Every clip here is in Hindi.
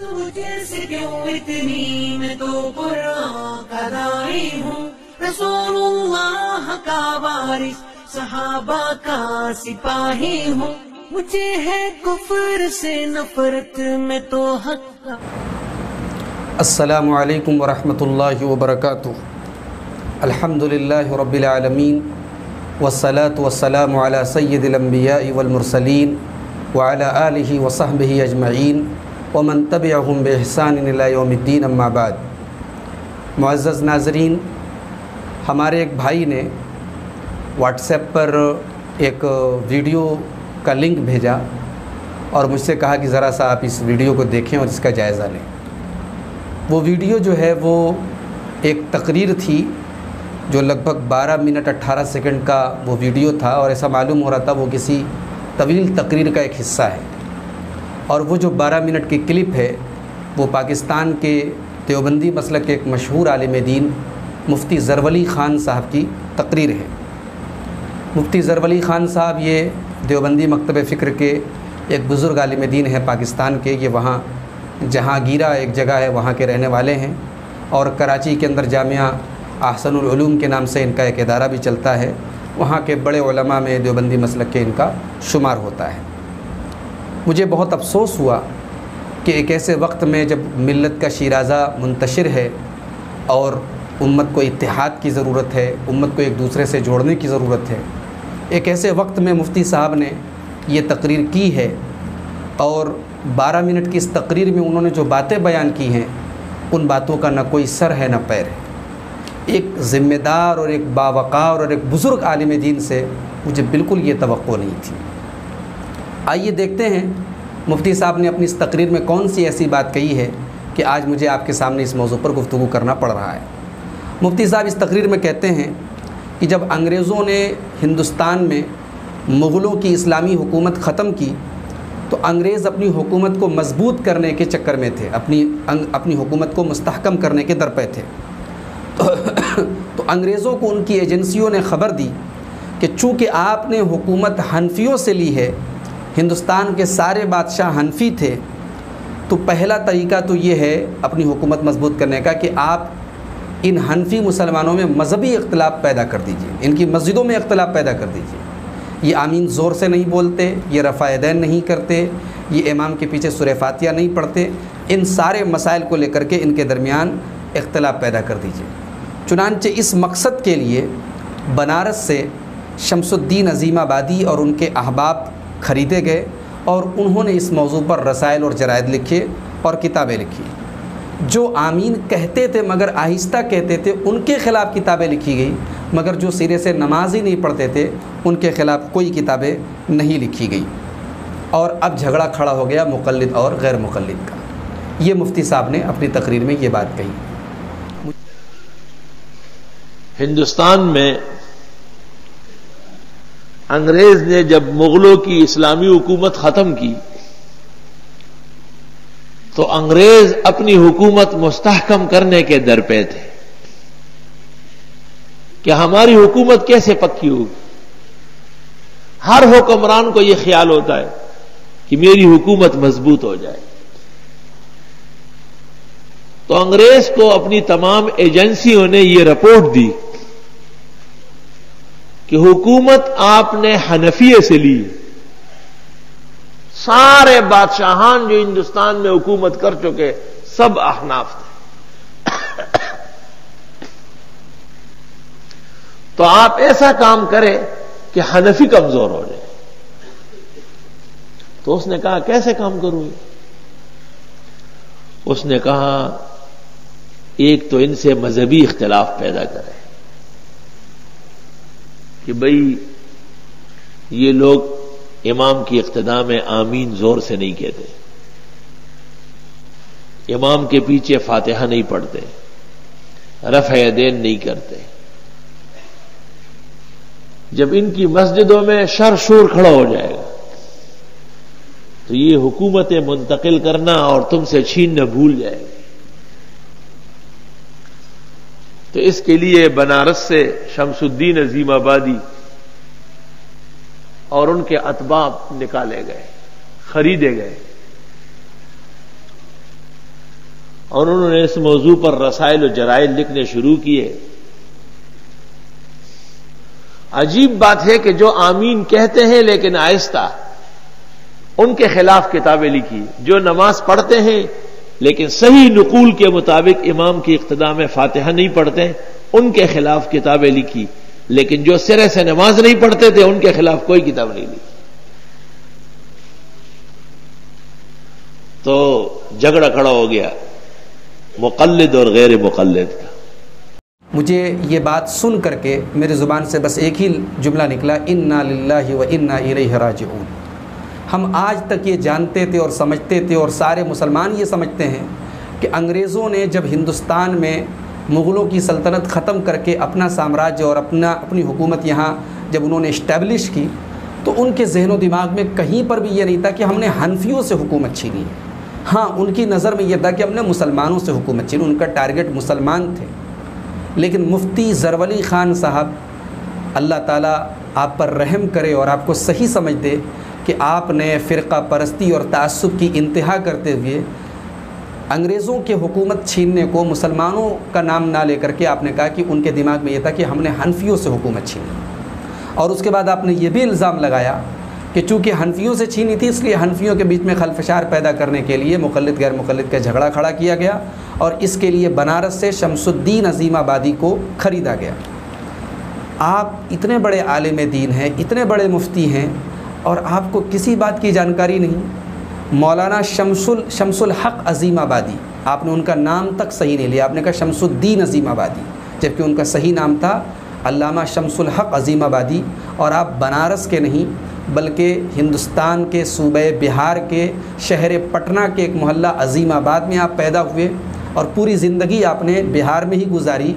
तुझे से क्यों इतनी मैं तो कुरान हूँ? रसूलुल्लाह का वारिस, सहाबा का सिपाही हूँ। मुझे है कुफर से नफरत, में तो असलकम वरहमल वबरक अल्हम्दुलिल्लाहि अला सय्यिदिल वलमुरसलीन वअला आलिहि वसहबिहि अजमईन। वमन तबिअहुम बेहसान इला यौमिद्दीन अम्मा बाद मुअज़्ज़ज़ नाज़रीन हमारे एक भाई ने व्हाट्सएप पर एक वीडियो का लिंक भेजा और मुझसे कहा कि ज़रा सा आप इस वीडियो को देखें और इसका जायज़ा लें वो वीडियो जो है वो एक तकरीर थी जो लगभग 12 मिनट 18 सेकंड का वो वीडियो था और ऐसा मालूम हो रहा था वो किसी तवील तकरीर का एक हिस्सा है और वो जो 12 मिनट की क्लिप है, वो पाकिस्तान के देवबंदी मसलक के एक मशहूर आलम दीन मुफ्ती ज़रवली ख़ान साहब की तकरीर है। मुफ्ती ज़रवली ख़ान साहब ये देवबंदी मकतब फ़िक्र के एक बुज़ुर्ग आलिम दीन है पाकिस्तान के। ये वहाँ जहांगीरा एक जगह है, वहाँ के रहने वाले हैं और कराची के अंदर जामिया अहसनुलूम के नाम से इनका एक अदारा भी चलता है। वहाँ के बड़े में देवबंदी मसलक के इनका शुमार होता है। मुझे बहुत अफसोस हुआ कि एक ऐसे वक्त में जब मिलत का शराजा मुंतशिर है और उम्मत को इतिहाद की ज़रूरत है, उम्मत को एक दूसरे से जोड़ने की ज़रूरत है, एक ऐसे वक्त में मुफ्ती साहब ने ये तकरीर की है और 12 मिनट की इस तकरीर में उन्होंने जो बातें बयान की हैं, उन बातों का ना कोई सर है, ना पैर है। एक ज़िम्मेदार और एक बावकार और एक बुज़ुर्ग आलिम दीन से मुझे बिल्कुल ये तो नहीं थी। आइए देखते हैं मुफ्ती साहब ने अपनी इस तकरीर में कौन सी ऐसी बात कही है कि आज मुझे आपके सामने इस मौजू पर गुफ्तु करना पड़ रहा है। मुफ्ती साहब इस तकरीर में कहते हैं कि जब अंग्रेज़ों ने हिंदुस्तान में मुग़लों की इस्लामी हुकूमत ख़त्म की तो अंग्रेज़ अपनी हुकूमत को मज़बूत करने के चक्कर में थे अपनी अपनी हुकूमत को मुस्तहकम करने के दर पे थे। तो, तो अंग्रेज़ों को उनकी एजेंसियों ने ख़बर दी कि चूँकि आपने हुकूमत हनफियों से ली है हिंदुस्तान के सारे बादशाह हनफी थे तो पहला तरीका तो ये है अपनी हुकूमत मज़बूत करने का कि आप इन हनफी मुसलमानों में मजहबी इख्तलाफ पैदा कर दीजिए, इनकी मस्जिदों में इख्तलाफ पैदा कर दीजिए। ये आमीन ज़ोर से नहीं बोलते, ये रफ़ायदैन नहीं करते, ये इमाम के पीछे सुरफ़ातिया नहीं पढ़ते, इन सारे मसाइल को लेकर के इनके दरमियान इख्तलाफ पैदा कर दीजिए। चुनानचे इस मकसद के लिए बनारस से शमसुद्दीन अजीमाबादी और उनके अहबाब ख़रीदे गए और उन्होंने इस मौजू पर रसायल और जरायद लिखे और किताबें लिखी। जो आमीन कहते थे मगर आहिस्ता कहते थे, उनके ख़िलाफ़ किताबें लिखी गई। मगर जो सिरे से नमाज़ ही नहीं पढ़ते थे, उनके ख़िलाफ़ कोई किताबें नहीं लिखी गई। और अब झगड़ा खड़ा हो गया मुकलद और गैर मुकलद का। ये मुफ्ती साहब ने अपनी तकरीर में ये बात कही। हिंदुस्तान में अंग्रेज़ ने जब मुगलों की इस्लामी हुकूमत ख़त्म की तो अंग्रेज़ अपनी हुकूमत मुस्तहकम करने के दर पे थे। कि हमारी हुकूमत कैसे पक्की होगी? हर हुक्मरान को यह ख्याल होता है कि मेरी हुकूमत मज़बूत हो जाए। तो अंग्रेज़ को अपनी तमाम एजेंसियों ने यह रिपोर्ट दी कि हुकूमत आपने हनफिये से ली। सारे बादशाहान जो हिंदुस्तान में हुकूमत कर चुके, सब अहनाफ थे। तो आप ऐसा काम करें कि हनफी कमज़ोर हो जाए। तो उसने कहा, कैसे काम करूँगी उसने कहा, एक तो इनसे मजहबी इख्तलाफ पैदा करें। कि भाई, ये लोग इमाम की इख्तदा में आमीन ज़ोर से नहीं कहते। इमाम के पीछे फातिहा नहीं पढ़ते। रफ देन नहीं करते। जब इनकी मस्जिदों में शर शोर खड़ा हो जाएगा तो ये हुकूमतें मुंतकिल करना और तुमसे छीनना भूल जाएगी। तो इसके लिए बनारस से शमसुद्दीन अजीम आबादी और उनके अतबाब निकाले गए, खरीदे गए। और उन्होंने इस मौजू पर रसायल और जराइल लिखने शुरू किए। अजीब बात है कि जो आमीन कहते हैं लेकिन आहिस्ता उनके खिलाफ किताबें लिखी, जो नमाज़ पढ़ते हैं लेकिन सही नकूल के मुताबिक इमाम की इख्तदा में फातिहा नहीं पढ़ते, उनके खिलाफ किताबें लिखी। लेकिन जो सिरे से नमाज़ नहीं पढ़ते थे, उनके खिलाफ कोई किताब नहीं लिखी। तो झगड़ा खड़ा हो गया मुकलद और गैर मुकलद का। मुझे ये बात सुन करके मेरी ज़ुबान से बस एक ही जुमला निकला, इन्ना लिल्लाहि व इन्ना राजिऊन। हम आज तक ये जानते थे और समझते थे और सारे मुसलमान ये समझते हैं कि अंग्रेज़ों ने जब हिंदुस्तान में मुग़लों की सल्तनत ख़त्म करके अपना साम्राज्य और अपना, अपनी हुकूमत यहाँ जब उन्होंने इस्टेब्लिश की तो उनके जहन दिमाग में कहीं पर भी ये नहीं था कि हमने हनफियों से हुकूमत छीनी है। उनकी नज़र में यह था कि हमने मुसलमानों से हुकूमत छीनी, उनका टारगेट मुसलमान थे। लेकिन मुफ्ती ज़रवली ख़ान साहब, अल्लाह ताला आप पर रहम करे और आपको सही समझ दे कि आपने फ़िरका परस्ती और तसब की इंतहा करते हुए अंग्रेज़ों के हुकूमत छीनने को, मुसलमानों का नाम ना लेकर के आपने कहा कि उनके दिमाग में यह था कि हमने हनफियों से हुकूमत छीनी। और उसके बाद आपने ये भी इल्ज़ाम लगाया कि चूँकि हनफियों से छीनी थी, इसलिए हनफियों के बीच में खलफशार पैदा करने के लिए मुखलद गैर मुखलद का झगड़ा खड़ा किया गया और इसके लिए बनारस से शमसुद्दीन अजीमाबादी को ख़रीदा गया। आप इतने बड़े आलिम दीन हैं, इतने बड़े मुफ्ती हैं और आपको किसी बात की जानकारी नहीं, मौलाना शमसुल शमसुल हक अजीमाबादी, आपने उनका नाम तक सही नहीं लिया। आपने कहा शमसुद्दीन अजीमाबादी, जबकि उनका सही नाम था अल्लामा शमसुल हक अजीमाबादी। और आप बनारस के नहीं, बल्कि हिंदुस्तान के, सूबे बिहार के, शहर पटना के एक मोहल्ला अजीमाबाद में आप पैदा हुए। और पूरी ज़िंदगी आपने बिहार में ही गुजारी।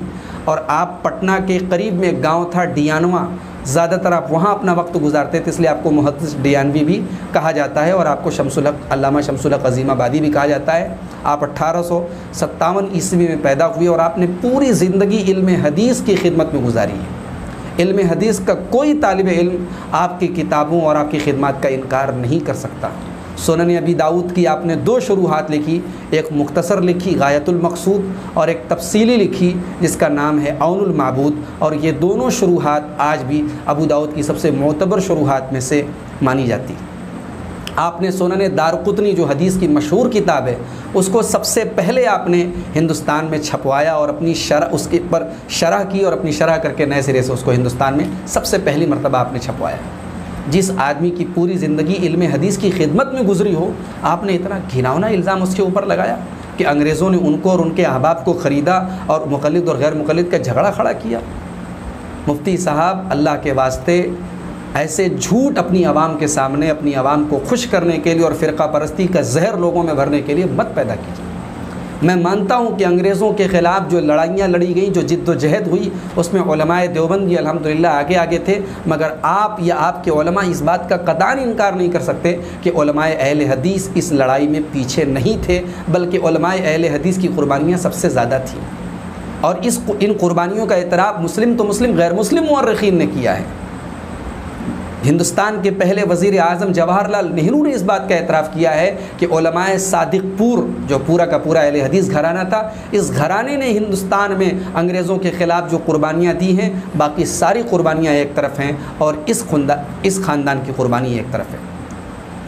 और आप पटना के करीब में एक गाँव था, डियानवा। ज़्यादातर आप वहाँ अपना वक्त गुजारते थे, इसलिए आपको मुहदस डियानवी भी कहा जाता है और आपको शमसुलक अलामा शमसुलक अजीमाबादी भी कहा जाता है। आप अट्ठारह सौ सत्तावन ईस्वी में पैदा हुए और आपने पूरी ज़िंदगी इल्म हदीस की खिदमत में गुजारी है। इल्म हदीस का कोई तालब इल्म आपकी किताबों और आपकी खिदमत का इनकार नहीं कर सकता। सोनन अबी दाऊद की आपने दो शुरुआत लिखी, एक मुख्तसर लिखी गायतुलमकसूद और एक तफसीली लिखी, जिसका नाम है अनमबूद और ये दोनों शुरुआत आज भी अबू दाऊद की सबसे मोतबर शुरुआत में से मानी जाती। आपने सोनन दारकुतनी जो हदीस की मशहूर किताब है, उसको सबसे पहले आपने हिंदुस्तान में छपवाया और अपनी शरह उसके पर शरह की और अपनी शरह करके नए सिरे से उसको हिंदुस्तान में सबसे पहली मरतबा आपने छपवाया। जिस आदमी की पूरी ज़िंदगी इल्म हदीस की खिदमत में गुजरी हो, आपने इतना घिनौना इल्ज़ाम उसके ऊपर लगाया कि अंग्रेज़ों ने उनको और उनके अहबाब को ख़रीदा और मुखलद और गैर मुखलद का झगड़ा खड़ा किया। मुफ्ती साहब, अल्लाह के वास्ते ऐसे झूठ अपनी आवाम के सामने, अपनी आवाम को खुश करने के लिए और फ़िरका परस्ती का जहर लोगों में भरने के लिए मत पैदा कीजिए। मैं मानता हूँ कि अंग्रेज़ों के ख़िलाफ़ जो लड़ाइयाँ लड़ी गई, जो जिद्दोजहद हुई, उसमें देवबंदी अलहमदिल्ला आगे आगे थे। मगर आप या आपके इस बात का कदान इनकार नहीं कर सकते कि अहल हदीस इस लड़ाई में पीछे नहीं थे, बल्कि अहल हदीस की कुर्बानियाँ सबसे ज़्यादा थी। और इस इन कुर्बानियों का एतराफ़ मुस्लिम तो मुस्लिम, गैर मुस्लिम मर्रखीन ने किया है। हिंदुस्तान के पहले वज़ी अजम जवाहरलाल नेहरू ने इस बात का एतराफ़ किया है कि सादिकपुर जो पूरा का पूरा अहल हदीस घराना था, इस घराने ने हिंदुस्तान में अंग्रेज़ों के ख़िलाफ़ जो कुर्बानियाँ दी हैं, बाकी सारी कुर्बानियाँ एक तरफ़ हैं और इस खुंदा, इस ख़ानदान की कुर्बानी एक तरफ़ है।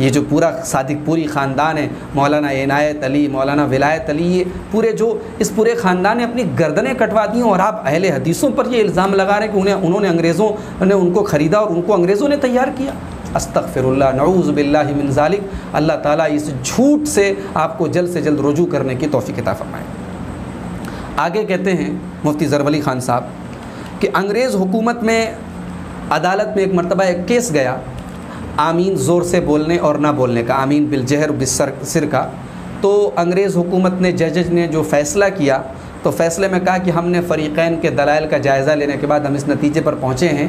ये जो पूरा सादिक, पूरी ख़ानदान है, मौलाना इनायत अली, मौलाना विलायत अली, ये पूरे जो, इस पूरे ख़ानदान ने अपनी गर्दनें कटवा दी और आप अहले हदीसों पर ये इल्ज़ाम लगा रहे हैं कि उन्हें, उन्होंने अंग्रेज़ों ने उनको ख़रीदा और उनको अंग्रेज़ों ने तैयार किया। अस्तफ़िरल्ला नऊज़बिल्लिमिनजालिक अल्लाह ताला इस झूठ से आपको जल्द से जल्द रुजू करने की तोफ़ी किता फरमाए। आगे कहते हैं मुफ्ती ज़रवली ख़ान साहब कि अंग्रेज़ हुकूमत में, अदालत में एक मरतबा, एक केस गया। आमीन ज़ोर से बोलने और ना बोलने का, आमीन बिल जहर बिसर सिर का। तो अंग्रेज़ हुकूमत ने, जजज ने जो फ़ैसला किया तो फ़ैसले में कहा कि हमने फ़रीक़ैन के दलाइल का जायज़ा लेने के बाद हम इस नतीजे पर पहुँचे हैं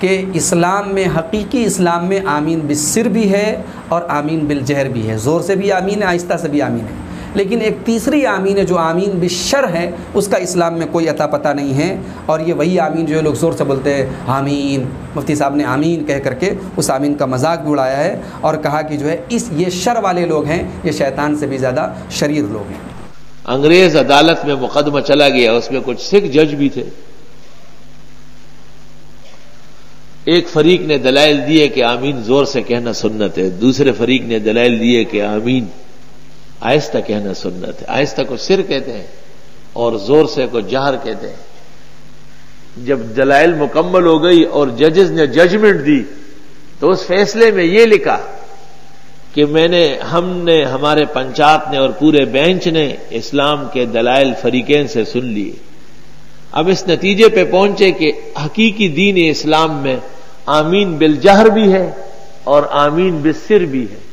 कि इस्लाम में, हकीकी इस्लाम में आमीन बिसर भी है और आमीन बिल जहर भी है। ज़ोर से भी आमीन है, आहिस्ता से भी आमीन है। लेकिन एक तीसरी आमीन है जो आमीन बिशर है, उसका इस्लाम में कोई अता पता नहीं है। और ये वही आमीन जो लोग ज़ोर से बोलते हैं, आमीन। मुफ्ती साहब ने आमीन कह करके उस आमीन का मज़ाक भी उड़ाया है और कहा कि जो है, इस, ये शर वाले लोग हैं, ये शैतान से भी ज़्यादा शरीर लोग हैं। अंग्रेज़ अदालत में मुकदमा चला गया, उसमें कुछ सिख जज भी थे। एक फरीक ने दलाइल दिए कि आमीन ज़ोर से कहना सुन्नत है, दूसरे फरीक ने दलाइल दिए कि आमीन आहिस्ता कहना सुन्नत है। आहिस्ता को सिर कहते हैं और ज़ोर से को जहर कहते हैं। जब दलाइल मुकम्मल हो गई और जजेस ने जजमेंट दी तो उस फैसले में यह लिखा कि मैंने, हमने, हमारे पंचायत ने और पूरे बेंच ने इस्लाम के दलाइल फरीकेन से सुन लिए। अब इस नतीजे पे पहुँचे कि हकीकी दीन इस्लाम में आमीन बिल जहर भी है और आमीन बिल सिर भी है।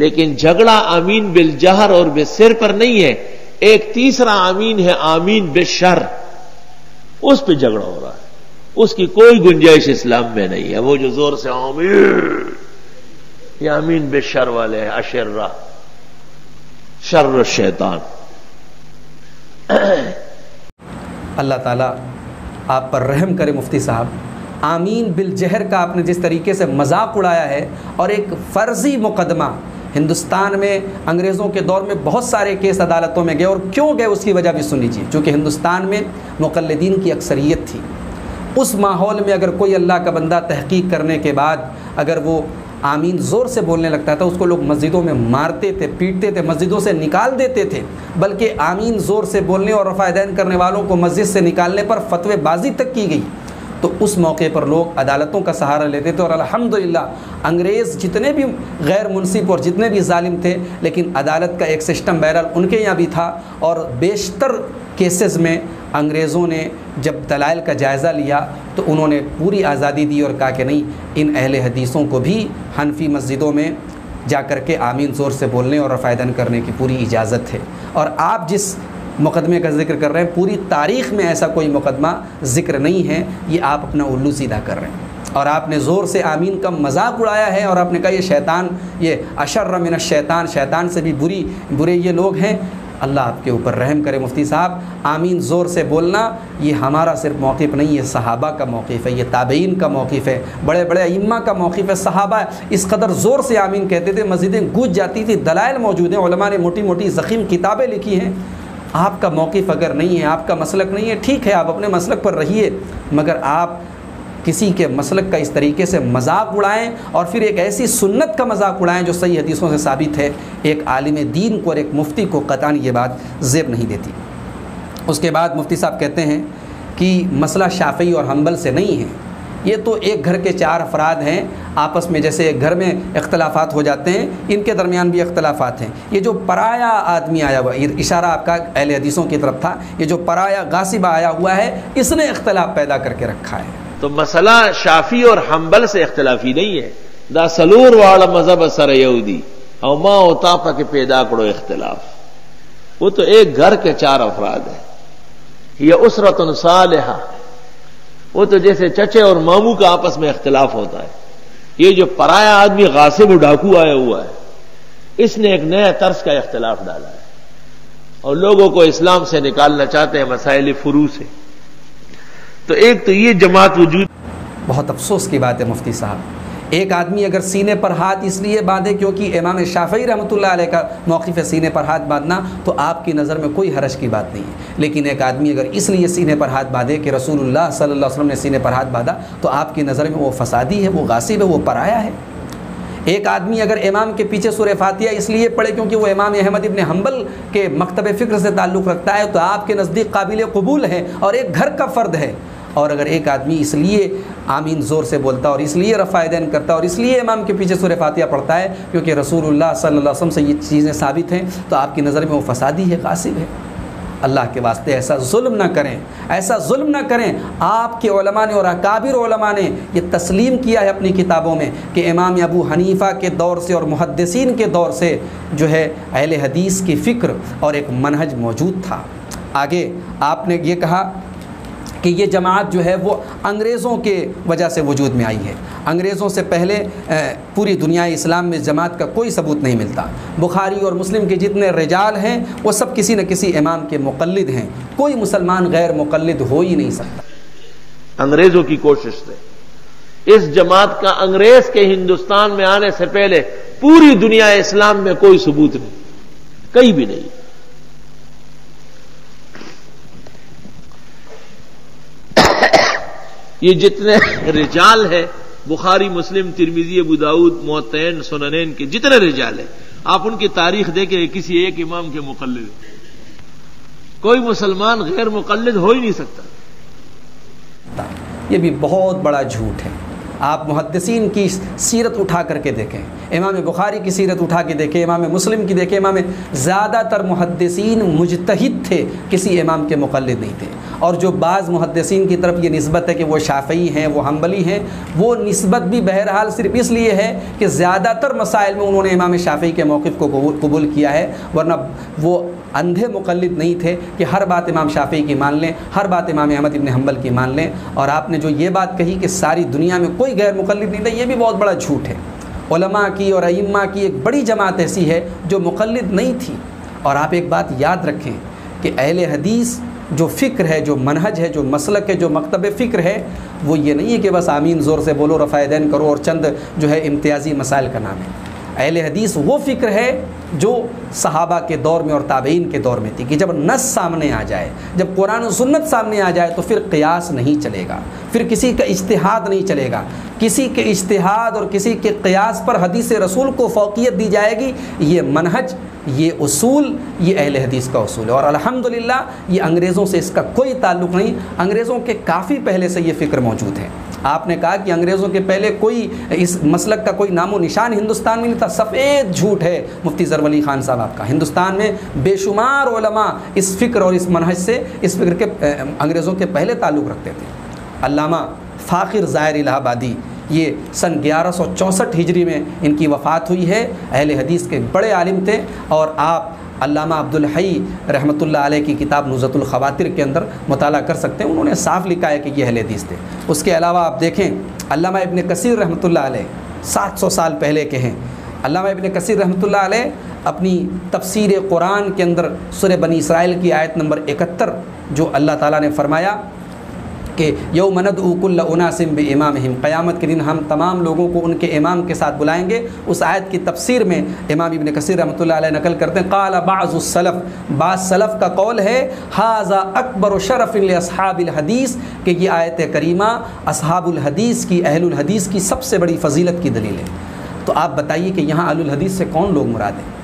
लेकिन झगड़ा आमीन बिल जहर और बिल सिर पर नहीं है, एक तीसरा आमीन है आमीन बिल शर। उस पर झगड़ा हो रहा है। उसकी कोई गुंजाइश इस्लाम में नहीं है। वो जो ज़ोर से आमीन, ये आमीन बे शर वाले हैं, अशर्रा, शर्र शैतान। अल्लाह ताला आप पर रहम करे मुफ्ती साहब। आमीन बिल जहर का आपने जिस तरीके से मज़ाक उड़ाया है और एक फ़र्ज़ी मुकदमा हिंदुस्तान में अंग्रेज़ों के दौर में बहुत सारे केस अदालतों में गए और क्यों गए उसकी वजह भी सुन लीजिए चूँकि हिंदुस्तान में मुकलदीन की अक्सरियत थी। उस माहौल में अगर कोई अल्लाह का बंदा तहकीक करने के बाद अगर वो आमीन ज़ोर से बोलने लगता था, उसको लोग मस्जिदों में मारते थे, पीटते थे, मस्जिदों से निकाल देते थे, बल्कि आमीन ज़ोर से बोलने और रफ़ादैन करने वालों को मस्जिद से निकालने पर फतवेबाजी तक की गई। तो उस मौके पर लोग अदालतों का सहारा लेते थे और अल्हम्दुलिल्लाह, अंग्रेज़ जितने भी गैर मुनसिब और जितने भी ालिम थे, लेकिन अदालत का एक सिस्टम बहरहाल उनके यहाँ भी था और बेशतर केसेस में अंग्रेज़ों ने जब दलाइल का जायज़ा लिया तो उन्होंने पूरी आज़ादी दी और कहा कि नहीं, इन अहल हदीसों को भी हनफी मस्जिदों में जा कर के आमीन ज़ोर से बोलने और रफ़ायदन करने की पूरी इजाज़त है। और आप जिस मुकदमे का ज़िक्र कर रहे हैं। पूरी तारीख़ में ऐसा कोई मुकदमा ज़िक्र नहीं है। ये आप अपना उल्लू सीधा कर रहे हैं। और आपने ज़ोर से आमीन का मज़ाक उड़ाया है और आपने कहा, ये शैतान, ये अशर्र मिन शैतान शैतान से भी बुरी, बुरे ये लोग हैं। अल्लाह आपके ऊपर रहम करे मुफ्ती साहब। आमीन ज़ोर से बोलना, ये हमारा सिर्फ़ मौक़ नहीं, ये सहाबा का मौक़ है, ये ताबीन का मौक़ है बड़े बड़े इम्मा का मौक़ है। सहाबा इस कदर ज़ोर से आमीन कहते थे, मस्जिदें गूंज जाती थी, दलाइल मौजूद हैं ने मोटी मोटी ज़ख़ीम किताबें लिखी हैं। आपका मौक़ अगर नहीं है, आपका मसलक नहीं है, ठीक है, आप अपने मसलक पर रहिए, मगर आप किसी के मसलक का इस तरीके से मज़ाक उड़ाएँ और फिर एक ऐसी सुन्नत का मज़ाक उड़ाएँ जो सही हदीसों से साबित है। एक आलिम दीन को और एक मुफ्ती को कतान ये बात जेब नहीं देती। उसके बाद मुफ्ती साहब कहते हैं कि मसला शाफ़ी और हम्बल से नहीं है। ये तो एक घर के चार अफराद हैं, आपस में जैसे एक घर में इख्तलाफात हो जाते हैं, इनके दरमियान भी इख्तलाफात हैं। ये जो पराया आदमी आया हुआ इशारा आपका अहल हदीसों की तरफ़ था, ये जो पराया गासिब आया हुआ है, इसने इख्तलाफ पैदा करके रखा है। तो मसला शाफी और हम्बल से इख्तलाफी नहीं है। दा सलूर वाला मज़हब सर यहूदी, और माँ उतापा के पैदा करो इख्तलाफ। वो तो एक घर के चार अफराद है। यह उसरत सालहा वो तो जैसे चचे और मामू का आपस में अख्तिलाफ होता है। ये जो पराया आदमी गासिब डाकू आया हुआ है, इसने एक नया तर्स का इख्तलाफ डाला है। और लोगों को इस्लाम से निकालना चाहते हैं मसाइल फ्रू से। तो एक तो ये जमात वजूद बहुत अफसोस की बात है मुफ्ती साहब। एक आदमी अगर सीने पर हाथ इसलिए बांधे क्योंकि इमाम शाफ़ी रहमत का मौक़ सीने पर हाथ बांधना तो आपकी नज़र में कोई हरज की बात नहीं है। लेकिन एक आदमी अगर इसलिए सीने पर हाथ बांधे कि रसूलुल्लाह सल्लल्लाहु अलैहि वसल्लम ने सीने पर हाथ बांधा तो आपकी नज़र में वो फसादी है, वो गासिब है, वो पराया है। एक आदमी अगर इमाम के पीछे सुर फातिया इसलिए पढ़े क्योंकि वो इमाम अहमद इबन हम्बल के मकतब फ़िक्र से ताल्लुक़ रखता है तो आपके नज़दीक काबिल कबूल है और एक घर का फ़र्द है। और अगर एक आदमी इसलिए आमीन ज़ोर से बोलता है और इसलिए रफ़ायदैन करता और इसलिए इमाम के पीछे सुर फातिया पढ़ता है, क्योंकि रसूलुल्लाह सल्लल्लाहु अलैहि वसल्लम से ये चीज़ें साबित हैं तो आपकी नज़र में वो फसादी है, कासिब है। अल्लाह के वास्ते ऐसा जुल्म ना करें, ऐसा जुल्म ना करें। आपके ओलमा ने और अकाबिर ओलमा ने ये तस्लीम किया है अपनी किताबों में कि इमाम अबू हनीफ़ा के दौर से और मुहदसिन के दौर से जो है अहल हदीस की फ़िक्र और एक मनहज मौजूद था। आगे आपने ये कहा कि ये जमात जो है वो अंग्रेज़ों के वजह से वजूद में आई है। अंग्रेज़ों से पहले पूरी दुनिया इस्लाम में जमात का कोई सबूत नहीं मिलता। बुखारी और मुस्लिम के जितने रिजाल हैं, वो सब किसी न किसी इमाम के मुकलद हैं। कोई मुसलमान गैर मुकलद हो ही नहीं सकता। अंग्रेज़ों की कोशिश से। इस जमात का अंग्रेज़ के हिंदुस्तान में आने से पहले पूरी दुनिया इस्लाम में कोई सबूत नहीं। कहीं भी नहीं। ये जितने रिजाल है, बुखारी, मुस्लिम, तिरमिजी, अबू दाऊद, मोतैन, सुननैन के जितने रिजाल है, आप उनकी तारीख देखें किसी एक इमाम के मुकलद कोई मुसलमान गैर मुकलद हो ही नहीं सकता। ये भी बहुत बड़ा झूठ है। आप मुहदसिन की सीरत उठा करके देखें, इमाम बुखारी की सीरत उठा के देखें, इमाम मुस्लिम की देखें, इमाम ज़्यादातर मुहदसिन मुजतहिद थे, किसी इमाम के मुकलद नहीं थे। और जो बाज़ मुहदसिन की तरफ़ ये नस्बत है कि वो शाफ़ी हैं, वो हम्बली हैं, वो नस्बत भी बहरहाल सिर्फ़ इसलिए है कि ज़्यादातर मसाइल में उन्होंने इमाम शाफ़ी के मौक़ को कबूल किया है, वरना वो अंधे मुकलद नहीं थे कि हर बात इमाम शाफ़ी की मान लें, हर बात इमाम अहमद इबन हम्बल की मान लें। और आपने जो ये बात कही कि सारी दुनिया में कोई गैर मुकलद नहीं था, ये भी बहुत बड़ा झूठ है। उलमा की और अइम्मा की एक बड़ी जमात ऐसी है जो मुकलद नहीं थी। और आप एक बात याद रखें कि अहल हदीस जो फ़िक्र है, जो मनहज है, जो मसलक है, जो मकतब फ़िक्र है, वो ये नहीं है कि बस आमीन ज़ोर से बोलो रफ़ायदैन करो और चंद जो है इम्तियाज़ी मसाइल का नाम है। अहल हदीस वो फ़िक्र है जो सहाबा के दौर में और ताबेन के दौर में थी कि जब नस सामने आ जाए, जब कुरान सुन्नत सामने आ जाए तो फिर क़यास नहीं चलेगा, फिर किसी का इश्तहाद नहीं चलेगा। किसी के इश्तहाद और किसी के क़यास पर हदीस रसूल को फ़ौकियत दी जाएगी, ये मनहज ये उसूल, ये अहल हदीस का उसूल है। और अल्हम्दुलिल्लाह, ये अंग्रेज़ों से इसका कोई ताल्लुक़ नहीं, अंग्रेज़ों के काफ़ी पहले से ये फ़िक्र मौजूद है। आपने कहा कि अंग्रेज़ों के पहले कोई इस मसलक का कोई नामो निशान हिंदुस्तान में नहीं था, सफ़ेद झूठ है मुफ्ती जरवली खान साहब आपका। हिंदुस्तान में बेशुमार ओलमा इस फ़िक्र और इस मनहज से, इस फ़िक्र के अंग्रेज़ों के पहले ताल्लुक़ रखते थे। अलामा फ़ाखिर ज़ायर इलाहाबादी ये सन ग्यारह सौ चौंसठ हिजरी में इनकी वफ़ात हुई है। अहल हदीस के बड़े आलिम थे और आप अल्लामा अब्दुल हई रहमतुल्लाह अलैह की किताब नुज़तुल ख़वातिर के अंदर मुताला कर सकते हैं। उन्होंने साफ़ लिखा है कि ये अहल हदीस थे। उसके अलावा आप देखें, अल्लामा इब्न कसीर रहमतुल्लाह अलैह सात सौ साल पहले के हैं। अल्लामा इब्न कसीर रहमतुल्लाह अलैह अपनी तफसीर कुरान के अंदर सुर बनी इसराइल की आयत नंबर इकहत्तर, जो अल्लाह ताला ने फरमाया कि यो मनद उकुल्लासिम बे इमाम हिम क़्यामत के दिन हम तमाम लोगों को उनके इमाम के साथ बुलाएँगे। उस आयत की तफसीर में इमाम इबन कसीर रहमत नकल करते हैं, काला बाज़ुसलफ़ बाज़ सलफ़ का कौल है, हाजा अकबर शरफ़ हदीस, कि ये आयत करीमा असहाबुल हदीस की, अहलुल हदीस की सबसे बड़ी फ़जीलत की दलील है। तो आप बताइए कि यहाँ अहलुल हदीस से कौन लोग मुराद हैं?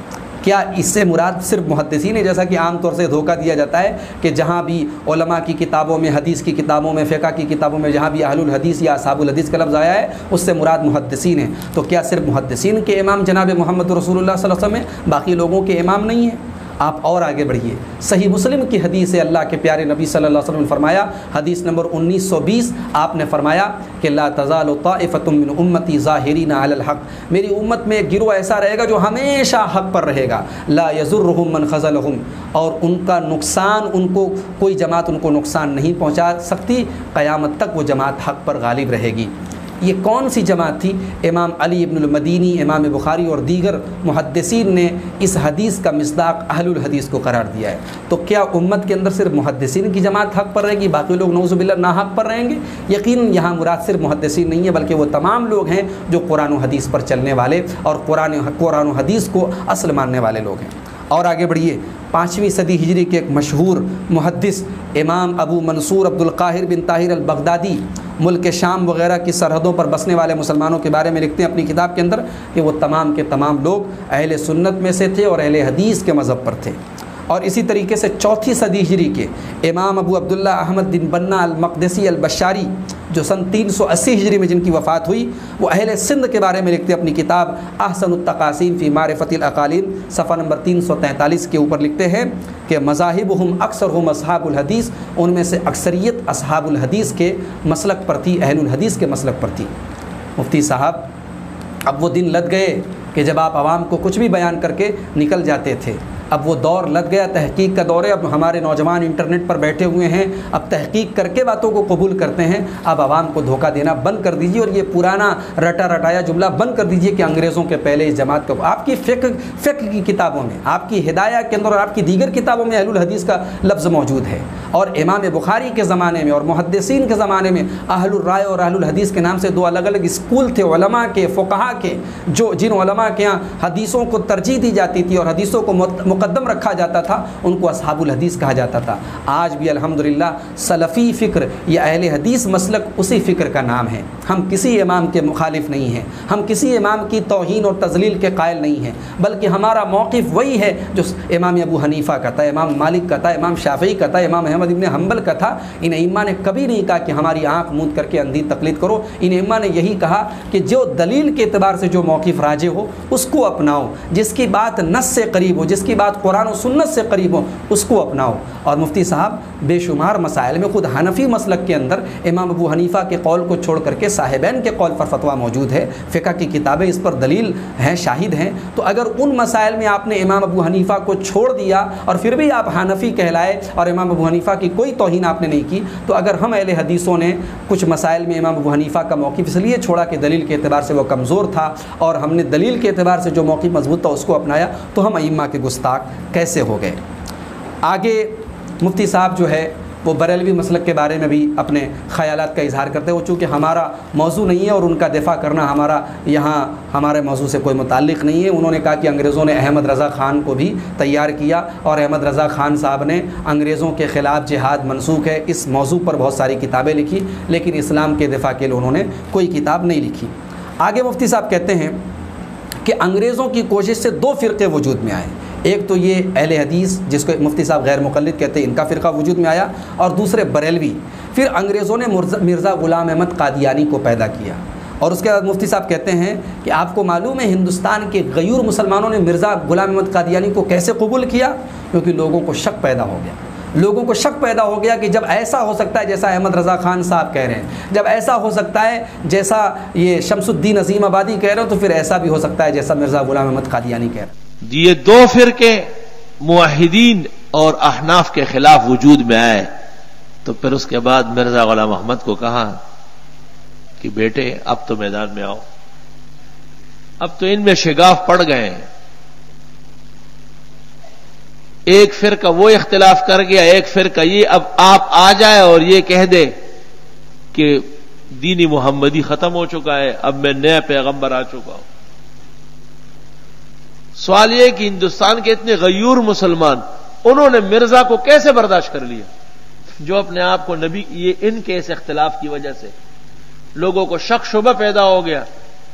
क्या इससे मुराद सिर्फ़ मुहदसिन है? जैसा कि आमतौर से धोखा दिया जाता है कि जहाँ भी ओलमा की किताबों में, हदीस की किताबों में फ़िका की किताबों में जहाँ भी अहलुल हदीस या असाबुल हदीस का लफ्ज़ आया है, उससे मुराद मुहदसिन है। तो क्या सिर्फ़ मुहदसिन के इमाम जनाब मोहम्मद रसूल वसल्लम है? बाकी लोगों के इमाम नहीं है। आप और आगे बढ़िए। सही मुस्लिम की हदीस है, अल्लाह के प्यारे नबी सल्लल्लाहु अलैहि वसल्लम ने फरमाया, हदीस नंबर 1920 आपने फरमाया कि ला तज़ाल ताइफ़तुम उम्मती ज़ाहिरीन हक़। मेरी उम्मत में एक गिरोह ऐसा रहेगा जो हमेशा हक़ पर रहेगा। ला यज़ुर्रहुम मन खज़लहुम। और उनका नुकसान, उनको, कोई जमात उनको नुकसान नहीं पहुँचा सकती। क़यामत तक वो जमात हक़ पर गालिब रहेगी। ये कौन सी जमात थी? इमाम अली इब्नमदीनी इमाम बुखारी और दीगर मुहदसिन ने इस हदीस का मजदाक अहलुल हदीस को करार दिया है। तो क्या उम्मत के अंदर सिर्फ़ मुहदसिन की जमात हक़ पर रहेगी, बाकी लोग नौजुबिल्ला ना हक़ पर रहेंगे? यकीन यहाँ मुराद सिर्फ़ मुहदसिन नहीं है, बल्कि वो तमाम लोग हैं जो कुरान हदीस पर चलने वाले और कुरान कुरान हदीस को असल मानने वाले लोग हैं। और आगे बढ़िए। पाँचवीं सदी हिजरी के एक मशहूर मुहदस इमाम Abu Mansur Abdul Qahir bin Tahir al Baghdadi मुल्क शाम वगैरह की सरहदों पर बसने वाले मुसलमानों के बारे में लिखते हैं अपनी किताब के अंदर कि वो तमाम के तमाम लोग अहल सुन्नत में से थे और अहल हदीस के मज़हब पर थे। और इसी तरीके से चौथी सदी हिजरी के इमाम अबू अब्दुल्ला अहमद बिन बन्ना अल मकदसी अल बशारी जो सन 380 हिजरी में जिनकी वफ़ात हुई, वो अहल सिंध के बारे में लिखते अपनी किताब अहसनतकासीम फ़ी मारफ़तिलकालीन सफ़ा नंबर 343 के ऊपर लिखते हैं कि मज़ाहिब हम अक्सर हम असहाबुल उनमें से अक्सरियत असहाबुल हदीस के मसलक पर थी, अहलुल हदीस के मसलक पर थी। मुफ्ती साहब, अब वो दिन लद गए कि जब आप आवाम को कुछ भी बयान करके निकल जाते थे अब वो दौर लग गया, तहकीक का दौर है। अब हमारे नौजवान इंटरनेट पर बैठे हुए हैं। अब तहकीक करके बातों को कबूल करते हैं। अब आवाम को धोखा देना बंद कर दीजिए और ये पुराना रटा रटाया जुमला बंद कर दीजिए कि अंग्रेज़ों के पहले इस जमात को। आपकी फ़िक फ़िक की किताबों में, आपकी हिदाया के अंदर और आपकी दीगर किताबों में अहलुल हदीस का लफ्ज़ मौजूद है। और इमाम बुखारी के ज़माने में और मुहदसिन के ज़माने में अहलुलराय और अहलुल हदीस के नाम से दो अलग अलग स्कूल थे के, फ़ुकहा के, जो जिन के यहाँ हदीसों को तरजीह दी जाती थी और हदीसों को मुकदम रखा जाता था, उनको असहाबुल हदीस कहा जाता था। आज भी अल्हम्दुलिल्लाह सलफ़ी फ़िक्र या अहल हदीस मसलक उसी फ़िक्र का नाम है। हम किसी इमाम के मुखालिफ नहीं हैं, हम किसी इमाम की तोहन और तजलील के कायल नहीं हैं, बल्कि हमारा मौक़ वही है जो इमाम अबू हनीफ़ा का था, इमाम मालिक का था, इमाम शाफ़ी का था, इमाम अहमद इबन हम्बल का था। इन इमा ने कभी नहीं कहा कि हमारी आँख मूंद करके अंधी तकलीद करो। इन इमा ने यही कहा कि जो दलील के अतबार से जो मौक़ राजे हो, उसको अपनाओ, जिसकी बात नस से करीब हो, जिसकी बात कुरान और सुन्नत से करीब हो, उसको अपनाओ। और मुफ्ती साहब, बेशुमार मसाइल में खुद हनफी मसलक के अंदर इमाम अबू हनीफ़ा के कौल को छोड़ करके साहिबैन के कौल पर फतवा मौजूद है। फ़िका की किताबें इस पर दलील हैं, शाहिद हैं। तो अगर उन मसाइल में आपने इमाम अबू हनीफ़ा को छोड़ दिया और फिर भी आप हनफी कहलाए और इमाम अबू हनीफ़ा की कोई तोहन आपने नहीं की तो अगर हम अहले हदीसों ने कुछ मसाइल में इमाम अबू हनीफ़ा का मौक़ इसलिए छोड़ा कि दलील के अतबार से वो कमज़ोर था और हमने दलील के अतबार से जो मौक़ मज़बूत था उसको अपनाया तो हम अइम्मा के गुस्ताख कैसे हो गए? आगे मुफ्ती साहब जो है, वो बरेलवी मसलक के बारे में भी अपने ख्याल का इजहार करते हैं। वो चूँकि हमारा मौजू नहीं है और उनका दिफा करना हमारा, यहाँ हमारे मौजू से कोई मुतल नहीं है। उन्होंने कहा कि अंग्रेज़ों ने अहमद रज़ा ख़ान को भी तैयार किया और अहमद रज़ा ख़ान साहब ने अंग्रेज़ों के ख़िलाफ़ जिहाद मनसूख है। इस मौजू पर बहुत सारी किताबें लिखी, लेकिन इस्लाम के दिफा के लिए उन्होंने कोई किताब नहीं लिखी। आगे मुफ्ती साहब कहते हैं कि अंग्रेज़ों की कोशिश से दो फ़िरक़े वजूद में आए। एक तो ये अहल हदीस, जिसको मुफ्ती साहब गैर मुकलद कहते हैं, इनका फ़िरका वजूद में आया, और दूसरे बरेलवी। फिर अंग्रेज़ों ने मिर्ज़ा ग़ुलाम अहमद कादियानी को पैदा किया। और उसके बाद मुफ्ती साहब कहते हैं कि आपको मालूम है, हिंदुस्तान के गयूर मुसलमानों ने मिर्ज़ा ग़ुलाम अहमद कादियानी को कैसे कबूल किया? क्योंकि लोगों को शक पैदा हो गया। लोगों को शक पैदा हो गया कि जब ऐसा हो सकता है, जैसा अहमद रज़ा ख़ान साहब कह रहे हैं, जब ऐसा हो सकता है, जैसा ये शमसुद्दीन अजीम आबादी कह रहे हो तो फिर ऐसा भी हो सकता है, जैसा मिर्ज़ा ग़ुलाम अहमद कादियानी कह रहे हैं। ये दो फिरके मुहिदीन और अहनाफ के खिलाफ वजूद में आए। तो फिर उसके बाद मिर्ज़ा गुलाम अहमद को कहा कि, बेटे, अब तो मैदान में आओ। अब तो इनमें शिगाफ पड़ गए एक फिर का वो इख्तिलाफ कर गया, एक फिर का ये, अब आप आ जाए और ये कह दे कि दीनी मोहम्मदी खत्म हो चुका है, अब मैं नया पैगंबर आ चुका हूँ। सवाल यह कि हिंदुस्तान के इतने गयूर मुसलमान, उन्होंने मिर्ज़ा को कैसे बर्दाश्त कर लिया? जो अपने आप को नबी, ये इनके इस इख्तलाफ की वजह से। लोगों को शक शुबा पैदा हो गया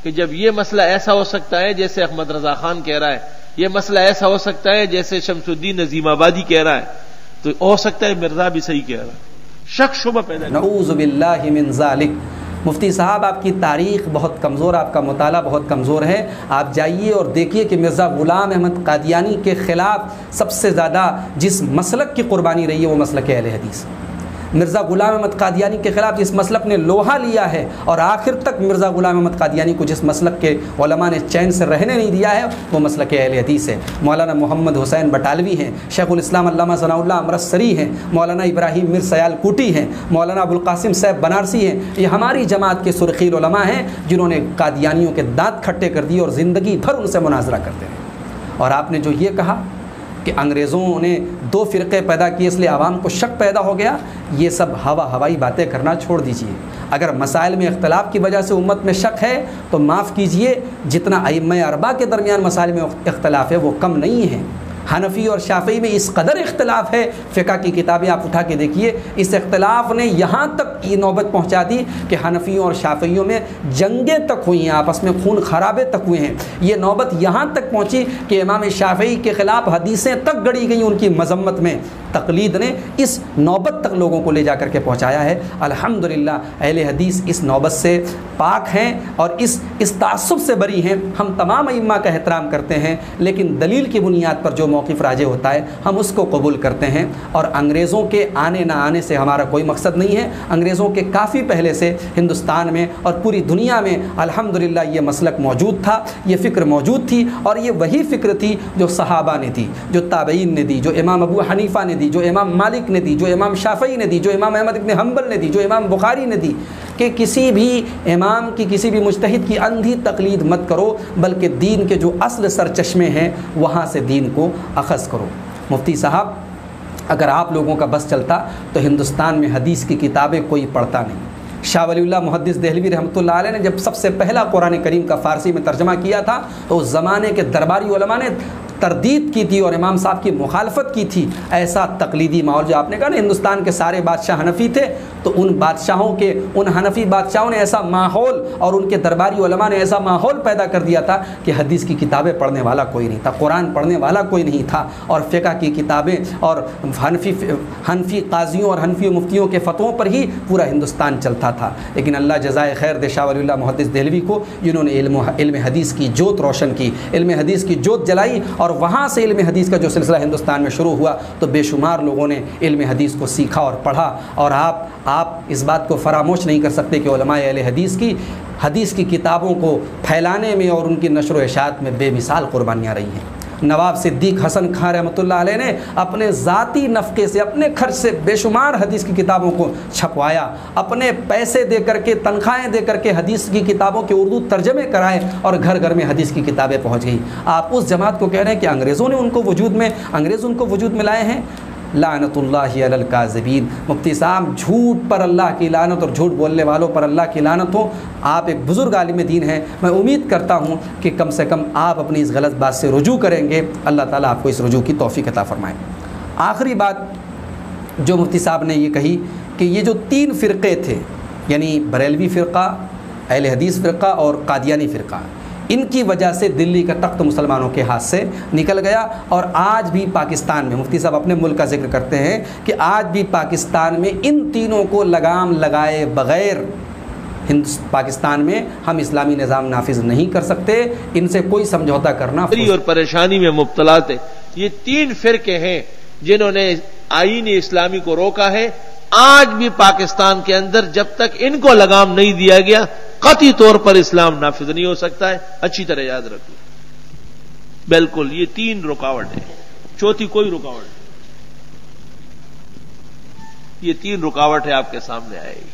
कि जब यह मसला ऐसा हो सकता है, जैसे अहमद रजा खान कह रहा है यह मसला ऐसा हो सकता है, जैसे शमसुद्दीन नजीमाबादी कह रहा है तो हो सकता है मिर्ज़ा भी सही कह रहा है। शक शुबा पैदा मुफ्ती साहब, आपकी तारीख़ बहुत कमज़ोर, आपका मताल बहुत कमज़ोर है। आप जाइए और देखिए कि मिर्ज़ा ग़ुलाम अहमद कादियानी के ख़िलाफ़ सबसे ज़्यादा जिस मसलक की कुर्बानी रही है, वो मसलक अहल हदीस। मिर्ज़ा ग़ुलाम अहमद कादियानी के ख़िलाफ़ जिस मसलक ने लोहा लिया है और आखिर तक मिर्ज़ा ग़ुलाम अहमद कादियानी को जिस मसलक के ने चैन से रहने नहीं दिया है, वो मसलक अहल हदीस है। मौलाना मोहम्मद हुसैन बटालवी हैं शेख़ुलस्लाम सनाउल्ला अमरसरी हैं, मौलाना इब्राहिम मिर सयाल कूटी हैं, मौलाना अबुलकासिम सैब बनारसी हैं। ये हमारी जमात के सुरखील हैं, जिन्होंने कादियानियों के दाँत खट्टे कर दिए और ज़िंदगी भर उनसे मुनाजरा करते हैं और आपने जो ये कहा कि अंग्रेज़ों ने दो फ़िरक़े पैदा किए, इसलिए आवाम को शक पैदा हो गया। ये सब हवा हवाई बातें करना छोड़ दीजिए। अगर मसाइल में इख्तलाफ की वजह से उम्मत में शक है तो माफ़ कीजिए। जितना अम अरबा के दरमियान मसाइल में इख्तलाफ है, वो कम नहीं है। हनफी और शाफी में इस कदर इख्तलाफ है। फ़िका की किताबें आप उठा के देखिए। इस इख्तलाफ ने यहाँ तक ये नौबत पहुँचा दी कि हनफियों और शाफियों में जंगें तक हुई हैं, आपस में खून खराबे तक हुए हैं। ये नौबत यहाँ तक पहुँची कि इमाम शाफी के ख़िलाफ़ हदीसें तक गढ़ी गई उनकी मजम्मत में। तकलीद ने इस नौबत तक लोगों को ले जा कर के पहुँचाया है। अल्हम्दुलिल्लाह, अहले हदीस इस नौबत से पाक हैं और इस इस तासब से बरी हैं। हम तमाम इम्मा का एहतराम करते हैं, लेकिन दलील की बुनियाद पर जो मौक़ राज होता है, हम उसको कबूल करते हैं। और अंग्रेज़ों के आने ना आने से हमारा कोई मकसद नहीं है। अंग्रेज़ों के काफ़ी पहले से हिंदुस्तान में और पूरी दुनिया में अल्हम्दुलिल्लाह ये मसलक मौजूद था, ये फ़िक्र मौजूद थी और ये वही फ़िक्र थी जो सहाबा ने दी, जो ताबईन ने दी, जो इमाम अबू हनीफ़ा ने दी, जो इमाम मालिक ने दी, जो इमाम शाफ़ी ने दी, जो इमाम अहमद इबन हम्बल ने दी, जो इमाम बुखारी ने दी। कि किसी भी इमाम की, किसी भी मुश्तहिद की अंधी तकलीद मत करो, बल्कि दीन के जो असल सरचश्मे हैं, वहाँ से दीन को अखज़ करो। मुफ्ती साहब, अगर आप लोगों का बस चलता तो हिंदुस्तान में हदीस की किताबें कोई पढ़ता नहीं। शाह मुहदस दहलवी रहमत ने जब सबसे पहला कुरान करीम का फ़ारसी में तर्जमा किया था तो उस ज़माने के दरबारी ने तरदीद की थी और इमाम साहब की मुखालफत की थी। ऐसा तकलीदी माहौल जो आपने कहा ना, हिंदुस्तान के सारे बादशाह हनफी थे तो उन बादशाहों के, उन हनफी बादशाहों ने ऐसा माहौल और उनके दरबारी उलमा ने ऐसा माहौल पैदा कर दिया था कि हदीस की किताबें पढ़ने वाला कोई नहीं था, कुरान पढ़ने वाला कोई नहीं था और फ़िका की किताबें और हनफी हनफी काजियों और हनफी मुफ्तियों के फ़तों पर ही पूरा हिंदुस्तान चलता था। लेकिन अल्लाह जजाय खैर देशा वलील्ला मुहदस दहलवी को इन्होंने इल्म हदीस की जोत रोशन की, इल्म हदीस की जोत जलाई और वहाँ से इल्म हदीस का जो सिलसिला हिंदुस्तान में शुरू हुआ तो बेशुमार लोगों ने इल्म हदीस को सीखा और पढ़ा और आप आप इस बात को फरामोश नहीं कर सकते कि हदीस की हदीस की किताबों को फैलाने में और उनकी नशर वशात में बेमिसाल कुर्बानियाँ रही हैं। नवाब सिद्दीक हसन खान रहमत ने अपने ज़ाती नफ़े से, अपने खर्च से बेशुमार हदीस की किताबों को छपवाया, अपने पैसे दे करके तनख्वाहें दे करके हदीस की किताबों के उर्दू तर्जमे कराए और घर घर में हदीस की किताबें पहुँच गई। आप उस जमात को कह रहे हैं कि अंग्रेज़ों ने उनको वजूद में, अंग्रेज़ उनको वजूद में लाए हैं? लानतुल्लाकाजबीन मुफ्ती साहब, झूठ पर अल्लाह की लानत और झूठ बोलने वालों पर अल्लाह की लानत हो, आप एक बुज़ुर्ग आलिम दीन हैं। मैं उम्मीद करता हूँ कि कम से कम आप अपनी इस गलत बात से रुजू करेंगे। अल्लाह ताला आपको इस रुजू की तोफ़ी अता फ़रमाए। आखिरी बात, जो मुफ्ती साहब ने ये कही कि ये जो तीन फ़िरक़े थे, यानी बरेलवी फ़िरक़ा, अहल हदीस फ़िरक़ा और कादियानी फ़िरक़ा इनकी वजह से दिल्ली का तख्त मुसलमानों के हाथ से निकल गया। और आज भी पाकिस्तान में, मुफ्ती साहब अपने मुल्क का ज़िक्र करते हैं कि आज भी पाकिस्तान में इन तीनों को लगाम लगाए बग़ैर हिंद, पाकिस्तान में हम इस्लामी निज़ाम नाफिज नहीं कर सकते। इनसे कोई समझौता करना और परेशानी में मुबतला थे ये तीन फिरके हैं जिन्होंने आईन इस्लामी को रोका है। आज भी पाकिस्तान के अंदर जब तक इनको लगाम नहीं दिया गया, कति तौर पर इस्लाम नाफिज नहीं हो सकता है। अच्छी तरह याद रखिए। बिल्कुल, ये तीन रुकावट है। चौथी कोई रुकावट ये तीन रुकावट है आपके सामने आएगी।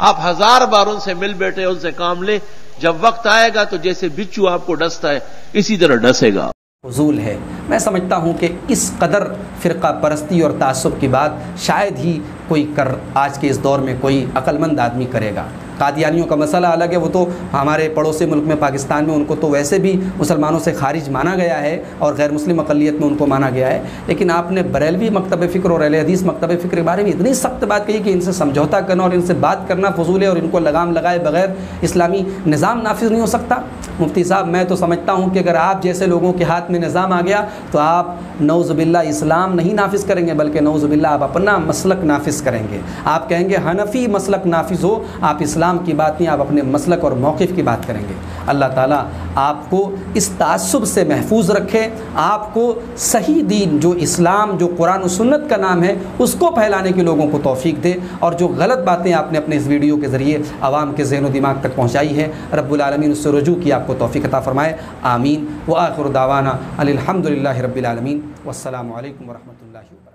आप हज़ार बार उनसे मिल बैठे, उनसे काम ले। जब वक्त आएगा तो जैसे बिच्छू आपको डसता है, इसी तरह डसेगा। फजूल है। मैं समझता हूँ कि इस कदर फ़िरका परस्ती और तसब की बात शायद ही कोई कर, आज के इस दौर में कोई अक्लमंद आदमी करेगा। कादियानियों का मसला अलग है, वो तो हमारे पड़ोसी मुल्क में, पाकिस्तान में, उनको तो वैसे भी मुसलमानों से खारिज माना गया है और गैर मुस्लिम अकलीत में उनको माना गया है। लेकिन आपने बरेलवी मकतब फ़िक्र और अल हदीस मकतब फ़िक्र के बारे में इतनी सख्त बात कही कि इनसे समझौता करना और इनसे बात करना फजूल है और इनको लगाम लगाए बगैर इस्लामी निज़ाम नाफिज नहीं हो सकता। मुफ्ती साहब, मैं तो समझता हूँ कि अगर आप जैसे लोगों के हाथ में निज़ाम आ गया तो आप नौज़बिल्ला इस्लाम नहीं नाफिज करेंगे, बल्कि नौज़बिल्ला आप अपना मसलक नाफिज करेंगे। आप कहेंगे, हनफी मसलक नाफिज हो, आप इस्लाम की बात नहीं, आप अपने मसलक और मौक़ की बात करेंगे। अल्लाह ताला आपको इस तसब से महफूज रखे, आपको सही दीन जो इस्लाम, जो कुरान सुन्नत का नाम है, उसको फैलाने के लोगों को तोफ़ी दे और जो गलत बातें आपने अपने इस वीडियो के ज़रिए आवाम के जहन दिमाग तक पहुँचाई है रब्बुलमीन उससे रजू की आपको तोफ़ी अता फ़रमाए। आमीन। व आखिर दावाना अलहमदिल्ला रबालमीन वालकम वरहमल वर्क